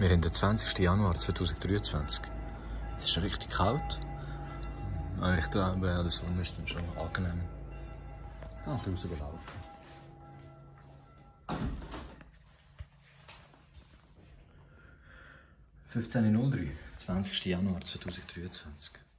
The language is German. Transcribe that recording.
Wir haben den 20. Januar 2023. Es ist richtig kalt. Ich glaube, ja, der Sonne ist dann schon angenehm. Ich kann ein bisschen rauslaufen. «15.03 20. Januar 2023.